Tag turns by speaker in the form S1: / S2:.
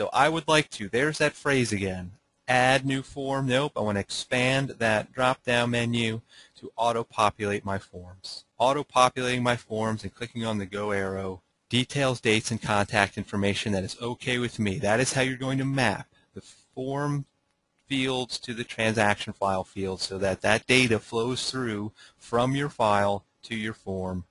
S1: So I would like to, there's that phrase again, add new form. Nope, I want to expand that drop-down menu to auto-populate my forms. Auto-populating my forms and clicking on the go arrow details, dates, and contact information that is okay with me. That is how you're going to map the form fields to the transaction file field so that that data flows through from your file to your form